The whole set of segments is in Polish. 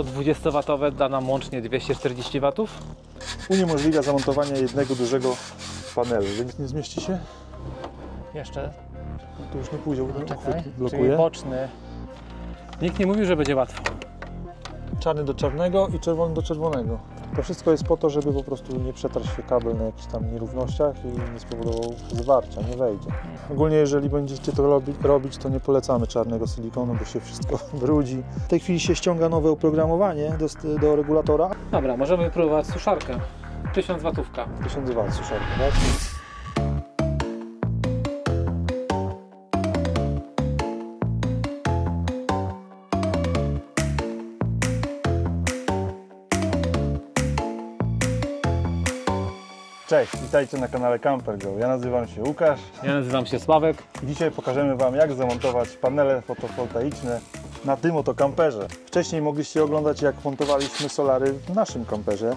120W da nam łącznie 240 W. Uniemożliwia zamontowanie jednego dużego panelu. Więc nie zmieści się? Jeszcze, To już nie pójdzie, bo ten czekaj, uchwyt czyli blokuje. boczny. Nikt nie mówił, że będzie łatwo. Czarny do czarnego i czerwony do czerwonego. To wszystko jest po to, żeby po prostu nie przetarł się kabel na jakichś tam nierównościach i nie spowodował zwarcia, nie wejdzie. Ogólnie jeżeli będziecie to robi, robić, to nie polecamy czarnego silikonu, bo się wszystko brudzi. W tej chwili się ściąga nowe oprogramowanie do, do regulatora. Dobra, możemy próbować suszarkę. 1000 watówka. 1000 W suszarka, tak? Cześć, witajcie na kanale Camper Go. Ja nazywam się Łukasz. Ja nazywam się Sławek. Dzisiaj pokażemy Wam jak zamontować panele fotowoltaiczne na tym oto kamperze. Wcześniej mogliście oglądać jak montowaliśmy solary w naszym kamperze,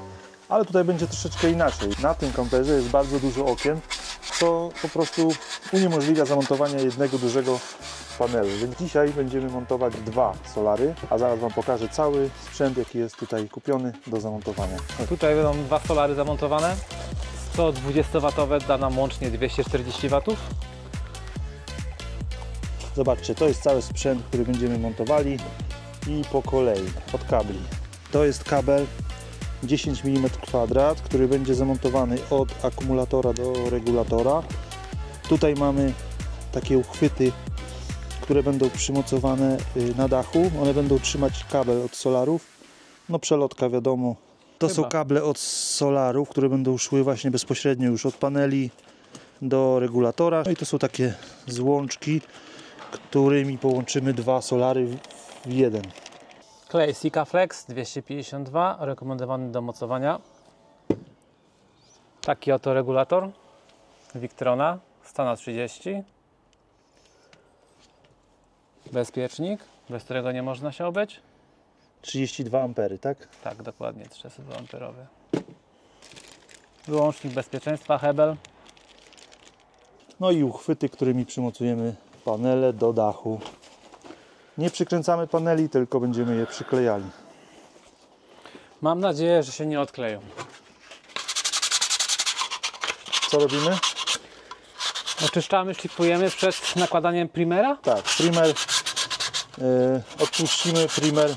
ale tutaj będzie troszeczkę inaczej. Na tym kamperze jest bardzo dużo okien, co po prostu uniemożliwia zamontowanie jednego dużego panelu. Więc dzisiaj będziemy montować dwa solary, a zaraz Wam pokażę cały sprzęt jaki jest tutaj kupiony do zamontowania. Tutaj będą dwa solary zamontowane. 120W da nam łącznie 240 W. Zobaczcie, to jest cały sprzęt, który będziemy montowali i po kolei od kabli. To jest kabel 10 mm kwadrat, który będzie zamontowany od akumulatora do regulatora. Tutaj mamy takie uchwyty, które będą przymocowane y, na dachu. One będą trzymać kabel od solarów. No przelotka wiadomo. To są Chyba. kable od solarów, które będą szły właśnie bezpośrednio już od paneli do regulatora. No i to są takie złączki, którymi połączymy dwa solary w- w jeden. Klej Sika Flex 252, rekomendowany do mocowania. Taki oto regulator Victrona, Stana 30. Bezpiecznik, bez którego nie można się obyć. 32 ampery, tak? Tak, dokładnie, 300 amperowy. Wyłącznik bezpieczeństwa Hebel. No i uchwyty, którymi przymocujemy panele do dachu. Nie przykręcamy paneli, tylko będziemy je przyklejali. Mam nadzieję, że się nie odkleją. Co robimy? Oczyszczamy, szlifujemy przed nakładaniem primera. Tak, primer. Yy, odpuścimy primer.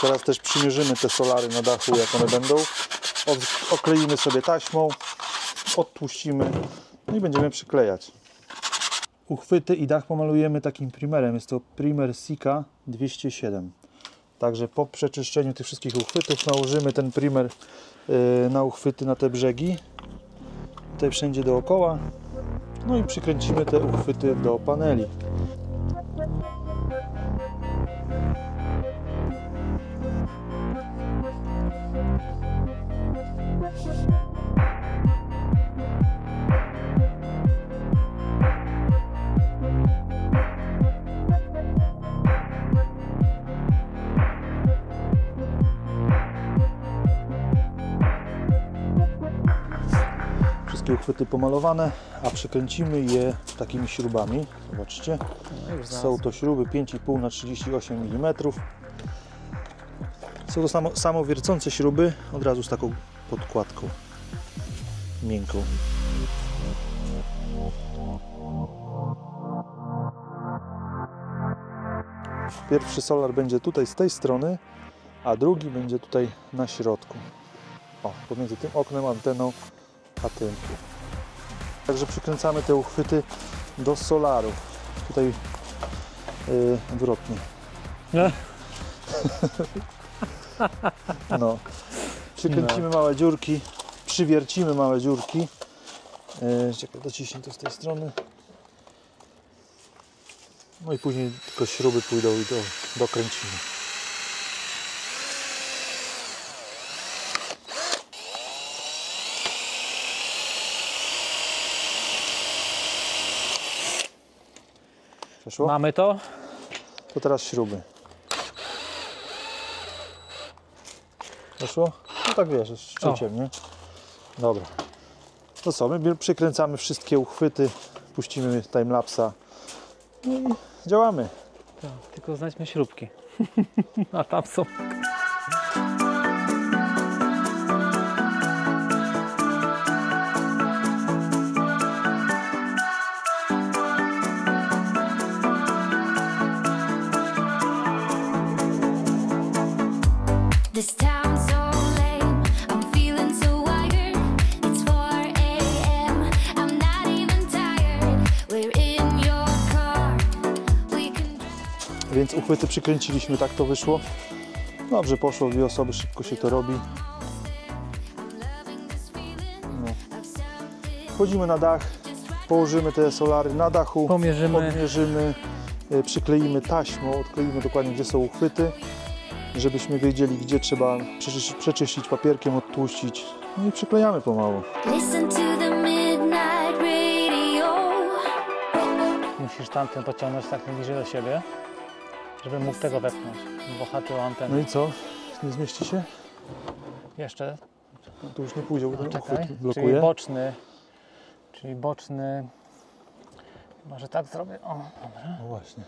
Teraz też przymierzymy te solary na dachu, jak one będą. Okleimy sobie taśmą, odpuścimy no i będziemy przyklejać. Uchwyty i dach pomalujemy takim primerem. Jest to primer Sika 207. Także po przeczyszczeniu tych wszystkich uchwytów nałożymy ten primer yy, na uchwyty na te brzegi. Tutaj wszędzie dookoła. No i przykręcimy te uchwyty do paneli. Wszystkie uchwyty pomalowane, a przykręcimy je takimi śrubami. Zobaczcie. Są to śruby 5,5 na 38 mm. Są to samo, samowiercące śruby, od razu z taką podkładką miękką. Pierwszy solar będzie tutaj z tej strony, a drugi będzie tutaj na środku. O, pomiędzy tym oknem, anteną, tym. Także przykręcamy te uchwyty do solarów. Tutaj yy, odwrotnie. Nie? No. Przykręcimy małe dziurki, przywiercimy małe dziurki. Yy, czekaj, dociśnij to z tej strony. No i później tylko śruby pójdą i do, dokręcimy. Przeszło? Mamy to. To teraz śruby. Weszło? No tak wiesz, z szczyciem, nie? Dobra. To co, my przykręcamy wszystkie uchwyty, puścimy timelapsa i działamy. Tak, tylko znajdźmy śrubki. A tam są. Więc uchwyty przykręciliśmy, tak to wyszło. Dobrze poszło, dwie osoby, szybko się to robi. Self Wchodzimy na dach, położymy te solary na dachu, Pomierzymy. odmierzymy, y, przykleimy taśmą, odkleimy dokładnie gdzie są uchwyty, żebyśmy wiedzieli gdzie trzeba przeczyścić, przeczyścić papierkiem, odtłuścić. No i przyklejamy pomału. Musisz tamten pociągnąć tak najbliżej do siebie, żeby mógł tego wepchnąć. Bohaty o No antenę. i co? Nie zmieści się? Jeszcze, No to już nie pójdzie, bo ten czekaj. uchwyt Czyli blokuje. boczny. Czyli boczny. Może tak zrobię. O, dobra. No właśnie.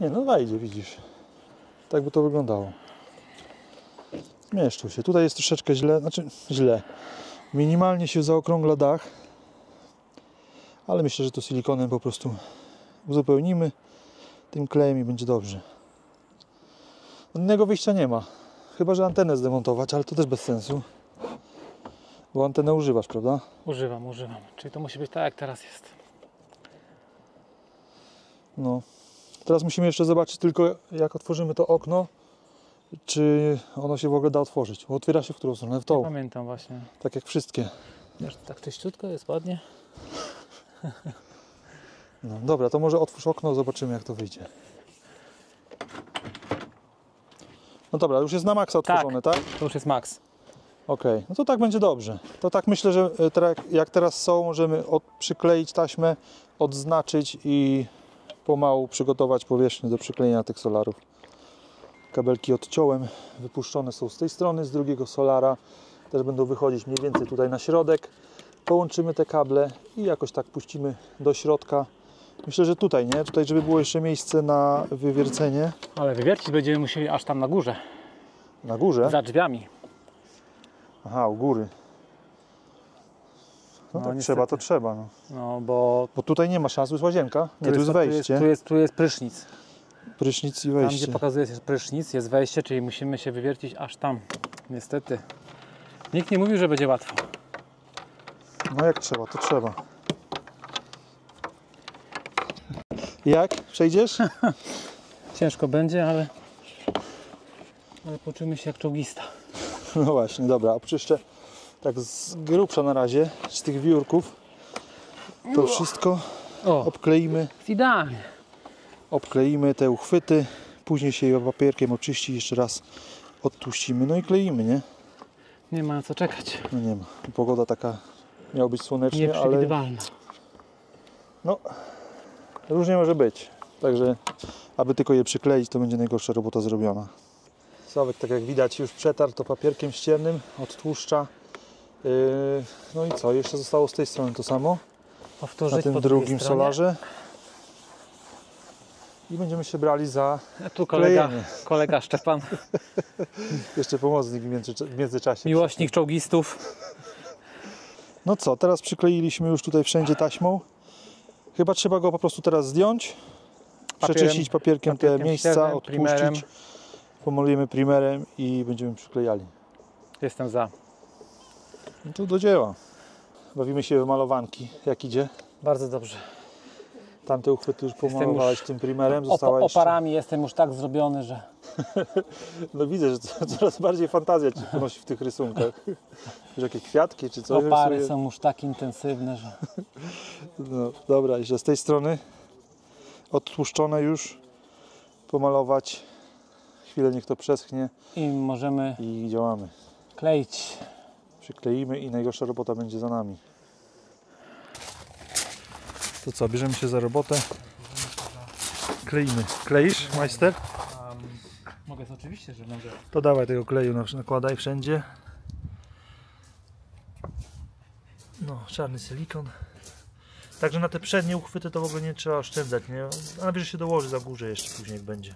Nie, no wejdzie, widzisz. Tak by to wyglądało. Zmieszczą się. Tutaj jest troszeczkę źle, znaczy źle. Minimalnie się zaokrągla dach, ale myślę, że to silikonem po prostu uzupełnimy tym klejem i będzie dobrze. Innego wyjścia nie ma. Chyba, że antenę zdemontować, ale to też bez sensu. Bo antenę używasz, prawda? Używam, używam. Czyli to musi być tak, jak teraz jest. No. Teraz musimy jeszcze zobaczyć tylko, jak otworzymy to okno, czy ono się w ogóle da otworzyć. Bo otwiera się w którą stronę? W tą. Pamiętam właśnie. Tak jak wszystkie. Wiesz, tak czyściutko jest ładnie. No, dobra, to może otwórz okno, zobaczymy jak to wyjdzie. No dobra, już jest na maksa otworzone, tak? To już jest max. Okej, no to tak będzie dobrze. To tak myślę, że e, jak teraz są, możemy od, przykleić taśmę, odznaczyć i pomału przygotować powierzchnię do przyklejenia tych solarów. Kabelki odciąłem, wypuszczone są z tej strony, z drugiego solara. Też będą wychodzić mniej więcej tutaj na środek. Połączymy te kable i jakoś tak puścimy do środka. Myślę, że tutaj, nie? Tutaj, żeby było jeszcze miejsce na wywiercenie. Ale wywiercić będziemy musieli aż tam na górze. Na górze. Za drzwiami. Aha, u góry. No, No, tak niestety. trzeba, to trzeba. No. No bo Bo tutaj nie ma szans, tu jest łazienka. Nie, tu jest tu wejście. jest, tu jest, tu jest prysznic. Prysznic i Tam wejście. gdzie pokazuje się prysznic jest wejście, czyli musimy się wywiercić aż tam. Niestety. Nikt nie mówił, że będzie łatwo. No jak trzeba, to trzeba. Jak? Przejdziesz? Ciężko będzie, ale ale poczujmy się jak czołgista. No właśnie, dobra. A jeszcze tak z grubsza na razie, z tych wiórków, to wszystko O, obkleimy, idealnie. obkleimy te uchwyty, później się je papierkiem oczyści, jeszcze raz odtłuścimy, no i kleimy, nie? Nie ma na co czekać. No nie ma. Pogoda taka miała być słonecznie, ale Nieprzewidywalna. no różnie może być. Także aby tylko je przykleić, to będzie najgorsza robota zrobiona. Sławek, tak jak widać, już przetarł to papierkiem ściernym, odtłuszcza. Yy, no i co? Jeszcze zostało z tej strony to samo, Powtórzyć na tym drugim stronie. solarze. I będziemy się brali za A tu kolega, klejenie. kolega Szczepan, Jeszcze pomocnik w międzyczasie. miłośnik czołgistów. No co, teraz przykleiliśmy już tutaj wszędzie taśmą. Chyba trzeba go po prostu teraz zdjąć, Papierem- przeczyścić papierkiem, te papierkiem miejsca, ściernym, primerem. odtłuścić. Pomolimy primerem i będziemy przyklejali. Jestem za. No to do dzieła. Bawimy się w malowanki. Jak idzie? Bardzo dobrze. Tamte uchwyty już pomalowałeś już tym primerem. Została jeszcze... oparami jestem już tak zrobiony, że No widzę, że co- coraz bardziej fantazja Ci ponosi w tych rysunkach. Wiesz, jakie kwiatki czy coś opary rysuje? są już tak intensywne, że No, dobra, jeszcze z tej strony odtłuszczone już. Pomalować. Chwilę niech to przeschnie i możemy i działamy. kleić. Przykleimy i najgorsza robota będzie za nami. To co, bierzemy się za robotę. Kleimy. Kleisz, majster? Mogę, oczywiście, że mogę. To dawaj tego kleju, na- nakładaj wszędzie. No, czarny silikon. Także na te przednie uchwyty to w ogóle nie trzeba oszczędzać, nie? A najwyżej się dołoży za górze jeszcze później będzie.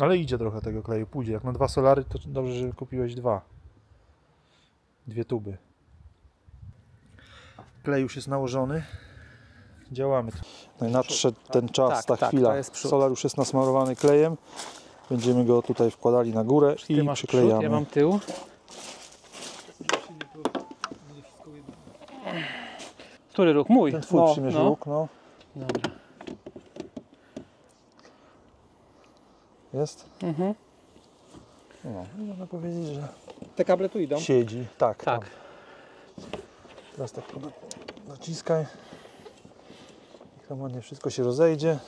Ale idzie trochę tego kleju, pójdzie. Jak na dwa solary to dobrze, że kupiłeś dwa. Dwie tuby. Klej już jest nałożony. Działamy. No i nadszedł ten czas, Tak, ta tak, chwila. przód. Solar już jest nasmarowany klejem. Będziemy go tutaj wkładali na górę Ty i masz przód, przyklejamy. ja mam tył. Który róg? Mój. Ten twój No, przymierz no. róg, no. Dobra. Jest? Mhm. No, można powiedzieć, że Te kable tu idą. siedzi. Tak, Tak. Tam. Teraz tak naciskaj. Niech tam ładnie wszystko się rozejdzie.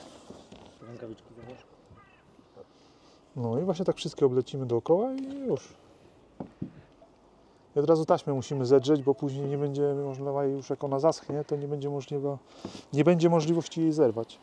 Rękawiczki założ. No i właśnie tak wszystkie oblecimy dookoła i już. I od razu taśmę musimy zedrzeć, bo później nie będzie możliwa już jak ona zaschnie, to nie będzie możliwe, nie będzie możliwości jej zerwać.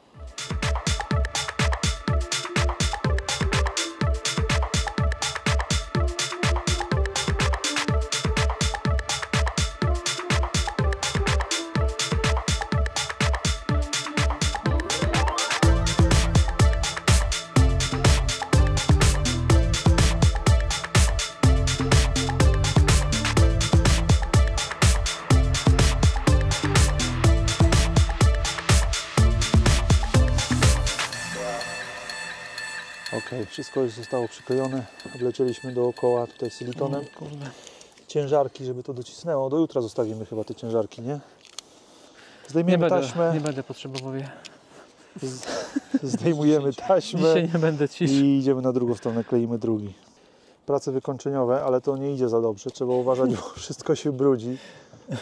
Wszystko już zostało przyklejone. Oblecieliśmy dookoła tutaj silikonem. Kurde. Ciężarki, żeby to docisnęło. Do jutra zostawimy chyba te ciężarki, nie? Nie Zdejmiemy będę, taśmę, nie będę potrzebował je. z, zdejmujemy taśmę Dzisiaj nie będę ciszy. i idziemy na drugą stronę, kleimy drugi. Prace wykończeniowe, ale to nie idzie za dobrze. Trzeba uważać, bo wszystko się brudzi.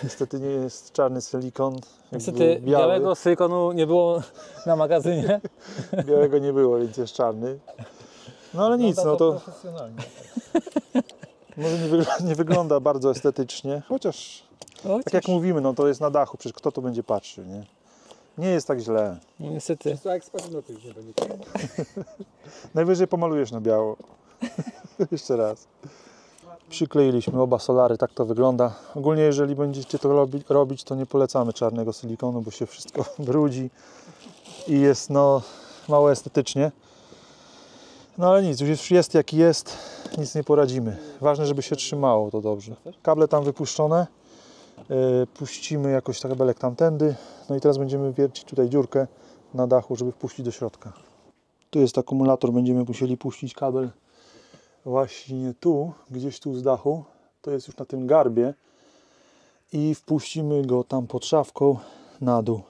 Niestety nie jest czarny silikon. Niestety biały. białego silikonu nie było na magazynie. Białego nie było, więc jest czarny. No ale nic, no to Profesjonalnie. może nie, wygląda, nie wygląda bardzo estetycznie, chociaż tak jak mówimy, no to jest na dachu, przecież kto to będzie patrzył, nie? Nie jest tak źle. No, Niestety. Co już nie będzie. Najwyżej pomalujesz na biało. Jeszcze raz. Przykleiliśmy oba solary, tak to wygląda. Ogólnie jeżeli będziecie to robi, robić, to nie polecamy czarnego silikonu, bo się wszystko brudzi i jest no mało estetycznie. No ale nic, już jest jaki jest, nic nie poradzimy. Ważne, żeby się trzymało to dobrze. Kable tam wypuszczone. Yy, puścimy jakoś kabelek tamtędy. No i teraz będziemy wiercić tutaj dziurkę na dachu, żeby wpuścić do środka. Tu jest akumulator, będziemy musieli puścić kabel właśnie tu, gdzieś tu z dachu. To jest już na tym garbie. I wpuścimy go tam pod szafką na dół.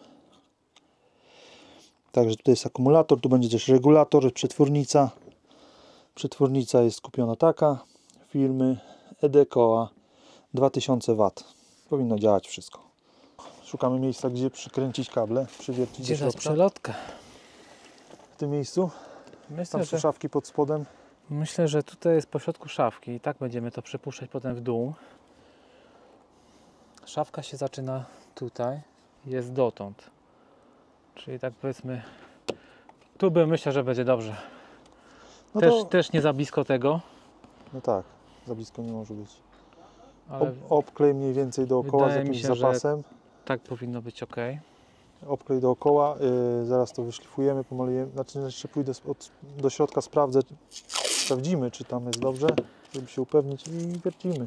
Także tutaj jest akumulator, tu będzie też regulator, przetwornica. Przetwornica jest kupiona taka firmy Edecoa 2000 W. Powinno działać wszystko. Szukamy miejsca, gdzie przykręcić kable, przywiercić Gdzie środka. przelotkę? W tym miejscu. Myślę Tam są że, szafki pod spodem. myślę, że tutaj jest pośrodku szafki i tak będziemy to przepuszczać potem w dół. Szafka się zaczyna tutaj, jest dotąd. Czyli tak powiedzmy, tu bym myślę, że będzie dobrze. No też, to, też nie za blisko tego, no tak, za blisko nie może być. Ob, obklej mniej więcej dookoła z jakimś się, zapasem. tak powinno być ok. Obklej dookoła, yy, zaraz to wyszlifujemy, pomalujemy. Znaczy jeszcze pójdę od, do środka, sprawdzę, sprawdzimy czy tam jest dobrze, żeby się upewnić i wiercimy.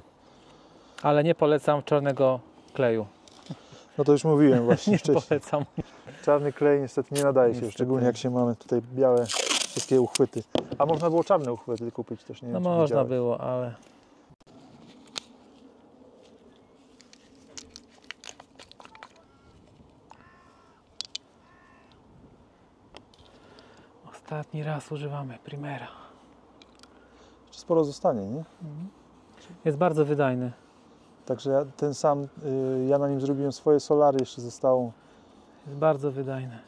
Ale nie polecam czarnego kleju. No to już mówiłem właśnie Nie wcześniej. polecam. Czarny klej niestety nie nadaje się, Niestety. szczególnie jak się mamy tutaj białe wszystkie uchwyty. A można było czarne uchwyty kupić też, nie No wiem, czy można widziałeś. było, ale Ostatni raz używamy primera. Sporo zostanie, nie? Jest bardzo wydajny. Także ja, ten sam, y, ja na nim zrobiłem swoje solary, jeszcze zostało. Jest bardzo wydajny.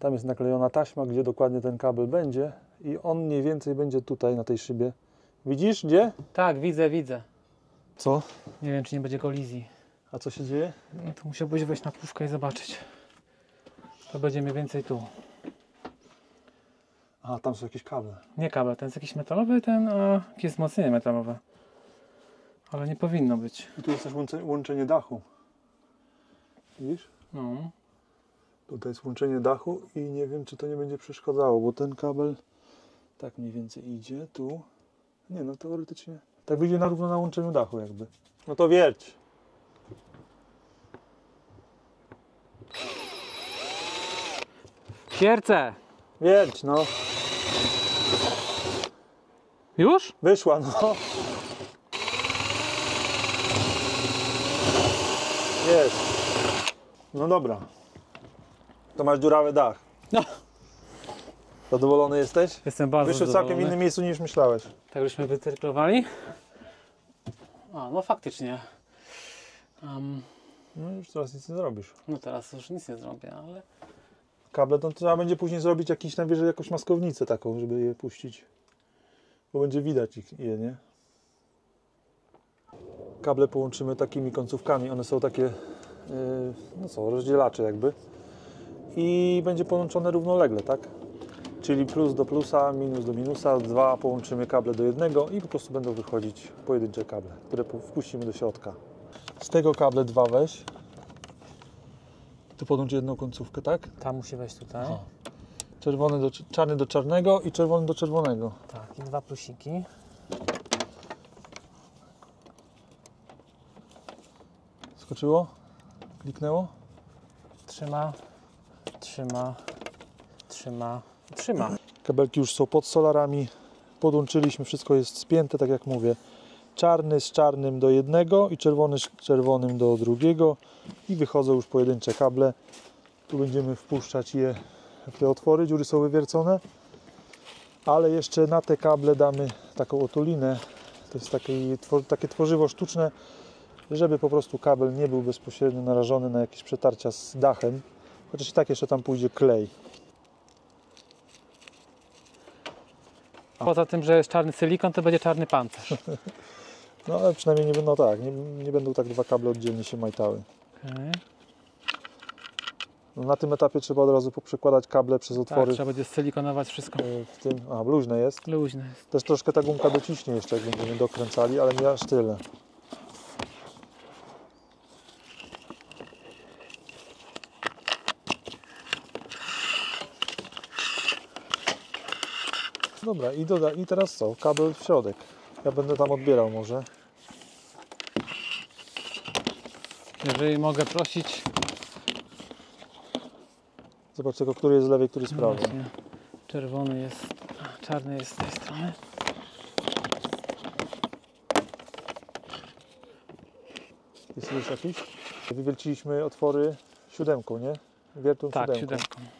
Tam jest naklejona taśma, gdzie dokładnie ten kabel będzie i on mniej więcej będzie tutaj na tej szybie. Widzisz gdzie? Tak, widzę, widzę. Co? Nie wiem, czy nie będzie kolizji. A co się dzieje? No to musiałbyś wejść na główkę i zobaczyć. To będzie mniej więcej tu. A, tam są jakieś kable. Nie kabel, ten jest jakiś metalowy, ten a jakieś wzmocnienie metalowe. Ale nie powinno być. I tu jest też łączenie, łączenie dachu. Widzisz? No. Tutaj jest łączenie dachu i nie wiem, czy to nie będzie przeszkadzało, bo ten kabel tak mniej więcej idzie tu. Nie, no teoretycznie. Tak wyjdzie na równo na łączeniu dachu jakby. No to wierć. Wiercę! Wierć, no. Już? Wyszła, no. Jest. No dobra. To masz dziurawy dach. No. Zadowolony jesteś? Jestem bardzo Wyszedł w całkiem zadowolony. innym miejscu niż myślałeś. Tak żeśmy wycyrklowali. A, no faktycznie. No już teraz nic nie zrobisz. no teraz już nic nie zrobię, ale... Kable to trzeba będzie później zrobić jakiś najwyżej jakąś maskownicę taką, żeby je puścić. Bo będzie widać ich, je, nie? Kable połączymy takimi końcówkami. One są takie, yy, no co, rozdzielacze jakby. I będzie połączone równolegle, tak? Czyli plus do plusa, minus do minusa. Dwa połączymy kable do jednego i po prostu będą wychodzić pojedyncze kable, które pu- wpuścimy do środka. Z tego kable dwa weź. Tu podłącz jedną końcówkę, tak? Ta musi wejść tutaj. Aha. Czerwony do, czarny do czarnego i czerwony do czerwonego. Tak, i dwa plusiki. Skoczyło? Kliknęło? Trzyma, trzyma, trzyma, trzyma. Kabelki już są pod solarami. Podłączyliśmy, wszystko jest spięte, tak jak mówię. Czarny z czarnym do jednego i czerwony z czerwonym do drugiego. I wychodzą już pojedyncze kable. Tu będziemy wpuszczać je w te otwory, dziury są wywiercone. Ale jeszcze na te kable damy taką otulinę. To jest takie, takie tworzywo sztuczne, żeby po prostu kabel nie był bezpośrednio narażony na jakieś przetarcia z dachem. Chociaż i tak jeszcze tam pójdzie klej. Poza tym, że jest czarny silikon, to będzie czarny pancerz. No ale przynajmniej nie będą tak, nie, nie będą tak dwa kable oddzielnie się majtały. Okay. No, na tym etapie trzeba od razu poprzekładać kable przez Tak, otwory trzeba będzie silikonować wszystko. w tym. A, luźne jest. Luźne jest. Też troszkę ta gumka dociśnie jeszcze, jak będziemy dokręcali, ale nie aż tyle. Dobra, i, doda, i teraz co? Kabel w środek. Ja będę tam odbierał może. Jeżeli mogę prosić, Zobacz tylko, który jest z lewej, który z prawej. właśnie, czerwony jest, czarny jest z tej strony. Jest już jakiś? Wywierciliśmy otwory siódemką, nie? Wiertą Tak, siódemką. siódemką.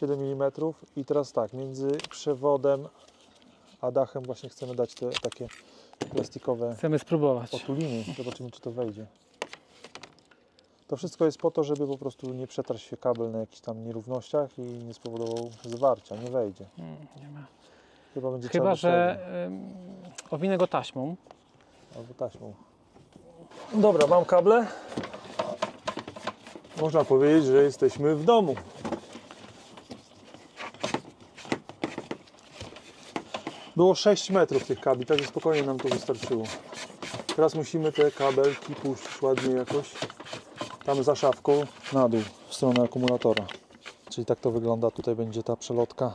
7 mm i teraz tak, między przewodem a dachem właśnie chcemy dać te takie plastikowe Chcemy spróbować. otuliny. Zobaczymy, czy to wejdzie. To wszystko jest po to, żeby po prostu nie przetarł się kabel na jakichś tam nierównościach i nie spowodował zwarcia, nie wejdzie. Mm, Nie ma. Chyba będzie Chyba, trzeba że ym, owinę go taśmą. Albo taśmą. Dobra, mam kable. Można powiedzieć, że jesteśmy w domu. Było 6 metrów tych kabli, także spokojnie nam to wystarczyło. Teraz musimy te kabelki puścić ładnie jakoś tam za szafką na dół, w stronę akumulatora. Czyli tak to wygląda. Tutaj będzie ta przelotka.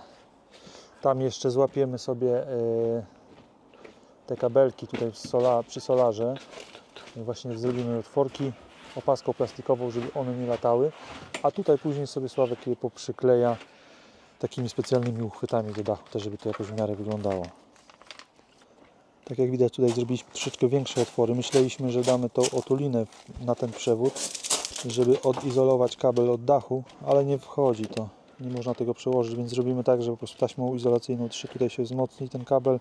Tam jeszcze złapiemy sobie e, te kabelki tutaj przy solarze. Właśnie zrobimy otworki opaską plastikową, żeby one nie latały. A tutaj później sobie Sławek je poprzykleja takimi specjalnymi uchwytami do dachu, też żeby to jakoś w miarę wyglądało. Tak jak widać tutaj zrobiliśmy troszeczkę większe otwory. Myśleliśmy, że damy tą otulinę na ten przewód, żeby odizolować kabel od dachu, ale nie wchodzi to. Nie można tego przełożyć, więc zrobimy tak, że po prostu taśmą izolacyjną trzy tutaj się wzmocni ten kabel,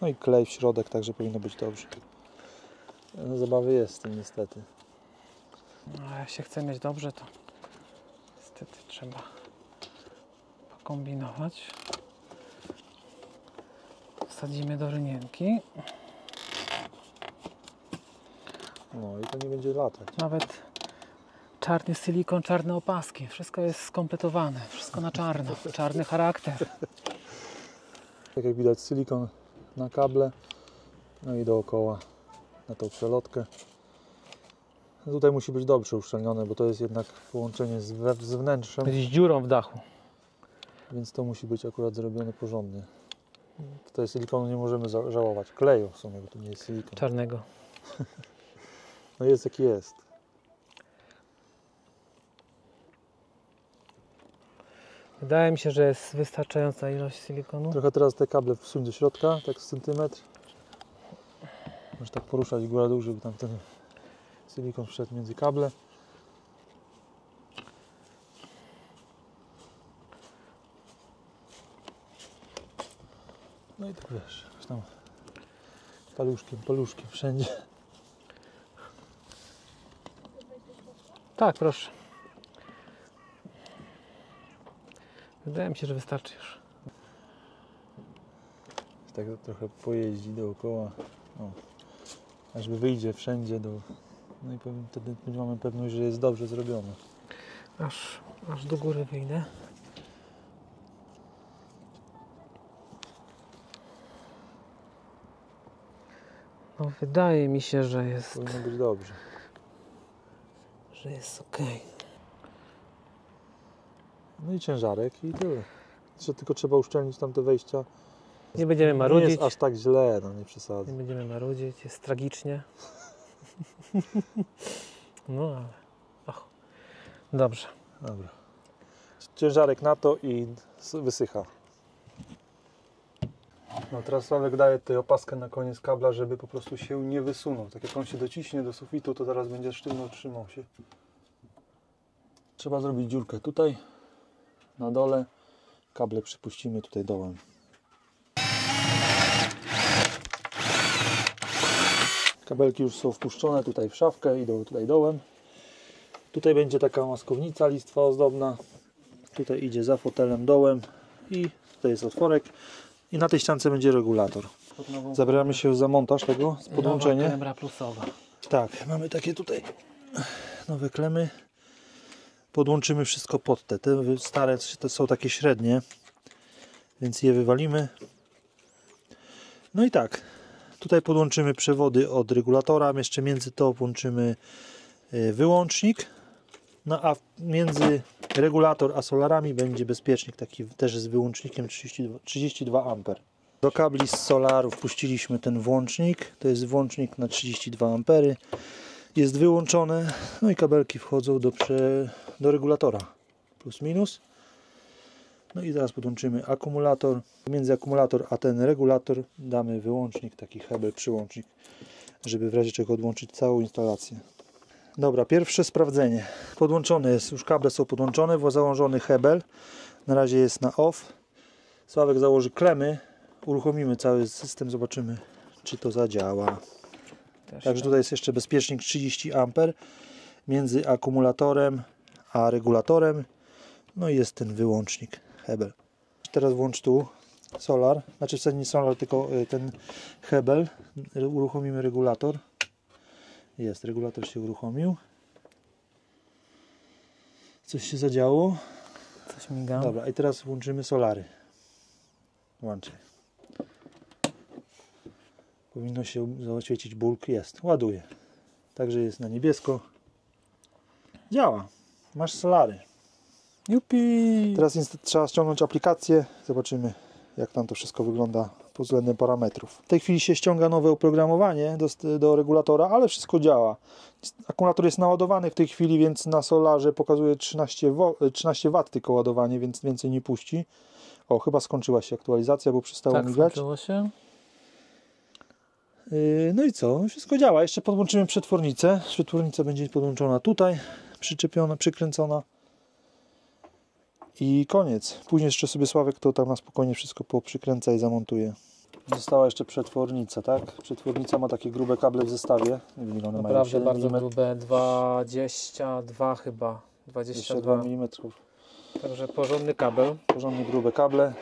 no i klej w środek, także powinno być dobrze. No, zabawy jest z tym niestety. No, jak się chce mieć dobrze, to niestety trzeba pokombinować. Wsadzimy do rynienki. No i to nie będzie latać. Nawet czarny silikon, czarne opaski. Wszystko jest skompletowane. Wszystko na czarno. Czarny charakter. Tak jak widać silikon na kable, no i dookoła na tą przelotkę. Tutaj musi być dobrze uszczelnione, bo to jest jednak połączenie z, z wnętrzem, Z dziurą w dachu. Więc to musi być akurat zrobione porządnie. Tutaj silikonu nie możemy żałować. Kleju w sumie, bo to nie jest silikon. Czarnego. No jest jaki jest. Wydaje mi się, że jest wystarczająca ilość silikonu. Trochę teraz te kable wsuń do środka, tak z centymetr. Możesz tak poruszać góra dół, żeby tam ten silikon wszedł między kable. No i tak wiesz, jakoś tam paluszkiem, paluszkiem wszędzie. Tak, proszę. Wydaje mi się, że wystarczy już. Tak trochę pojeździ dookoła. O. Ażby wyjdzie wszędzie do... No i powiem, wtedy mamy pewność, że jest dobrze zrobione. Aż, aż do góry wyjdę. No, wydaje mi się, że jest, Powinno być dobrze. że jest ok. No i ciężarek i tyle. Że tylko trzeba uszczelnić tamte wejścia. Nie będziemy Nie marudzić. jest aż tak źle, no nie przesadzę. Nie będziemy marudzić, jest tragicznie. No ale. Och. Dobrze. Dobra. Ciężarek na to i wysycha. No teraz Sławek daje tutaj opaskę na koniec kabla, żeby po prostu się nie wysunął. Tak jak on się dociśnie do sufitu, to zaraz będzie sztywno trzymał się. Trzeba zrobić dziurkę tutaj, na dole. Kable przypuścimy tutaj dołem. Kabelki już są wpuszczone tutaj w szafkę, idą tutaj dołem. Tutaj będzie taka maskownica listwa ozdobna. Tutaj idzie za fotelem dołem i tutaj jest otworek. I na tej ściance będzie regulator. Zabieramy się za montaż tego, z podłączenie. Nowa plusowa. Tak, mamy takie tutaj nowe klemy. Podłączymy wszystko pod te. Te stare to są takie średnie, więc je wywalimy. No i tak, tutaj podłączymy przewody od regulatora. Jeszcze między to włączymy y, wyłącznik. No a między regulator a solarami będzie bezpiecznik taki też z wyłącznikiem 32, 32 A. Do kabli z solarów puściliśmy ten włącznik. To jest włącznik na 32 A. Jest wyłączone. No i kabelki wchodzą do, prze, do regulatora. Plus minus. No i teraz podłączymy akumulator. Między akumulator a ten regulator damy wyłącznik, taki hebel przyłącznik, żeby w razie czego odłączyć całą instalację. Dobra, pierwsze sprawdzenie. Podłączone jest, już kable są podłączone, bo założony hebel. Na razie jest na off. Sławek założy klemy, uruchomimy cały system, zobaczymy czy to zadziała. Też Także tutaj jest jeszcze bezpiecznik 30 A między akumulatorem a regulatorem. No i jest ten wyłącznik hebel. Teraz włącz tu solar, znaczy w sensie nie solar, tylko y, ten hebel. Uruchomimy regulator. Jest, regulator się uruchomił. Coś się zadziało. Coś miga. Dobra, i teraz włączymy solary. Włączę. Powinno się zaświecić bulk. Jest, ładuje. Także jest na niebiesko. Działa. Masz solary. Jupi! Teraz trzeba ściągnąć aplikację. Zobaczymy, jak tam to wszystko wygląda pod względem parametrów. W tej chwili się ściąga nowe oprogramowanie do, do regulatora, ale wszystko działa. Akumulator jest naładowany w tej chwili, więc na solarze pokazuje 13, wo- 13 W tylko ładowanie, więc więcej nie puści. O, chyba skończyła się aktualizacja, bo przestało tak, migać. skończyło się. Yy, No i co? Wszystko działa. Jeszcze podłączymy przetwornicę. Przetwornica będzie podłączona tutaj, przyczepiona, przykręcona. I koniec. Później jeszcze sobie Sławek to tam na spokojnie wszystko poprzykręca i zamontuje. Została jeszcze przetwornica, tak? Przetwornica ma takie grube kable w zestawie. Nie wiem ile one mają. Naprawdę 7 bardzo mm, grube. 22 chyba. 22. 22 mm. Także porządny kabel. Porządnie grube kable.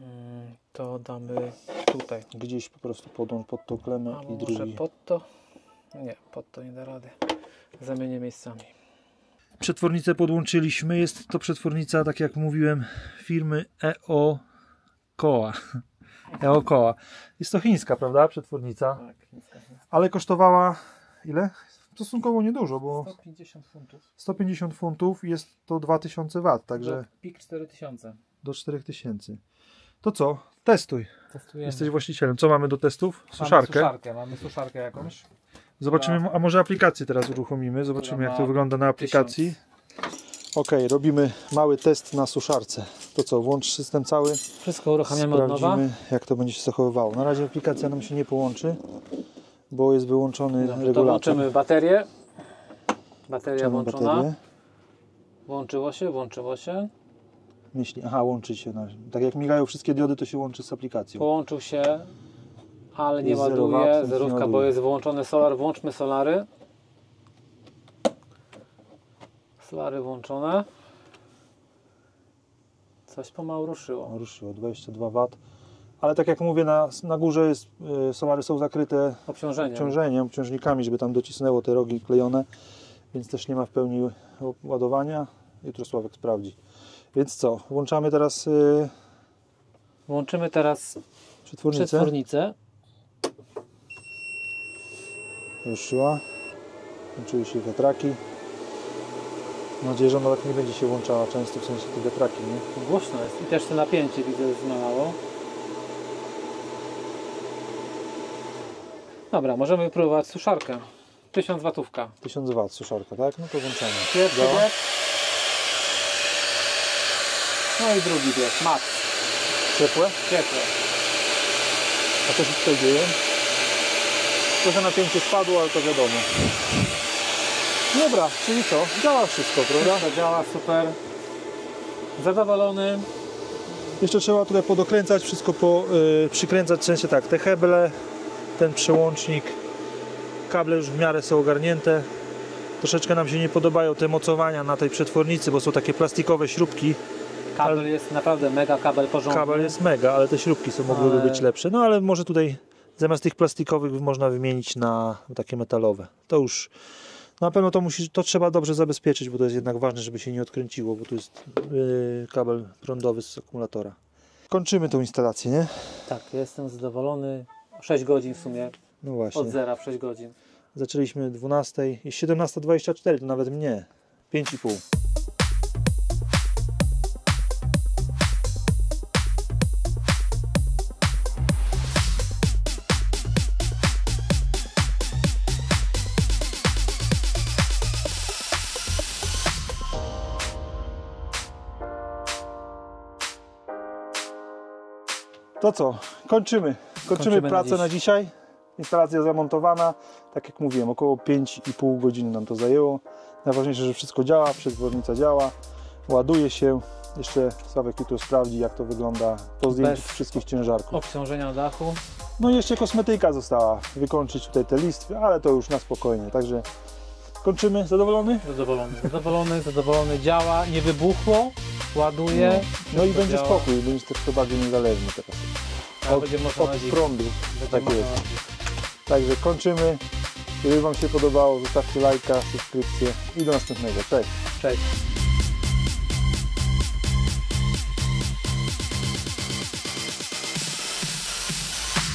Mm, To damy tutaj. Gdzieś po prostu podłącz pod tą klemę A i może drugi. pod to? Nie, pod to nie da rady. Zamienię miejscami. Przetwornicę podłączyliśmy. Jest to przetwornica, tak jak mówiłem, firmy EO Koła. EO Koła. Jest to chińska, prawda? Przetwornica. Tak, Ale kosztowała ile? Stosunkowo niedużo, bo 150 funtów. 150 funtów jest to 2000 W, także PIK 4000. do 4000. To co? Testuj. Testujemy. Jesteś właścicielem. Co mamy do testów? Mamy Suszarkę. suszarkę. Mamy suszarkę jakąś. Zobaczymy, a może aplikację teraz uruchomimy. Zobaczymy, jak to wygląda na aplikacji. Ok, robimy mały test na suszarce. To co, włącz system cały, Wszystko uruchamiamy od nowa. sprawdzimy jak to będzie się zachowywało. Na razie aplikacja nam się nie połączy, bo jest wyłączony Dobrze, to regulator. włączymy baterię. Bateria włączona. baterię. Włączyło się, włączyło się. Myśli, aha, łączy się. Na, tak jak migają wszystkie diody, to się łączy z aplikacją. Połączył się, ale nie Jest ładuje. Zerówka, bo ładuje. jest wyłączony solar. Włączmy solary. Solary włączone. Coś pomału ruszyło. Ruszyło 22 W. Ale tak jak mówię, na, na górze jest, y, solary są zakryte Obciążenie. obciążeniem, obciążnikami, żeby tam docisnęło te rogi klejone, więc też nie ma w pełni ładowania. Jutro Sławek sprawdzi. Więc co, włączamy teraz y, Włączymy teraz przetwórnicę. przetwórnicę. Ruszyła. Włączyły się wiatraki. Mam nadzieję, że ona tak nie będzie się włączała często, w sensie te wiatraki, nie? Głośno jest. I też to napięcie widzę zmalało. Dobra, możemy próbować suszarkę. 1000 watówka. 1000 W suszarka, tak? No to włączamy. Pierwszy Działa? bieg. No i drugi bieg. Max. Ciepłe? Ciepłe. A co się tutaj dzieje? Trochę napięcie spadło, ale to wiadomo. Dobra, czyli co? Działa wszystko, prawda? To działa super. Zadowolony. Jeszcze trzeba tutaj podokręcać, wszystko po, y, przykręcać, w sensie tak, te heble, ten przełącznik, kable już w miarę są ogarnięte. Troszeczkę nam się nie podobają te mocowania na tej przetwornicy, bo są takie plastikowe śrubki. Kabel jest naprawdę mega kabel porządny. Kabel jest mega, ale te śrubki są, mogłyby Ale- być lepsze. No ale może tutaj zamiast tych plastikowych można wymienić na takie metalowe. To już na pewno to, musi, to trzeba dobrze zabezpieczyć, bo to jest jednak ważne, żeby się nie odkręciło, bo tu jest yy, kabel prądowy z akumulatora. Kończymy tą instalację, nie? Tak, jestem zadowolony. 6 godzin w sumie. No właśnie. Od zera w 6 godzin. Zaczęliśmy 12, jest 17.24, to nawet mnie. 5,5. To co? Kończymy. Kończymy, Kończymy na pracę dziś. na dzisiaj. Instalacja zamontowana. Tak jak mówiłem, około 5,5 godziny nam to zajęło. Najważniejsze, że wszystko działa, przetwornica działa, ładuje się. Jeszcze Sławek jutro sprawdzi, jak to wygląda po zdjęciu Bez- wszystkich ciężarków. Obciążenia dachu. No i jeszcze kosmetyka została. Wykończyć tutaj te listwy, ale to już na spokojnie. Także kończymy. Zadowolony? Zadowolony. Zadowolony, zadowolony. Działa, nie wybuchło. Ładuje. No i Wszystko będzie działa. spokój, będzie też to bardziej niezależny teraz. A Od, od prądu. Tak jest. Także kończymy. Jeżeli Wam się podobało, zostawcie lajka, subskrypcję i do następnego. Cześć! Cześć.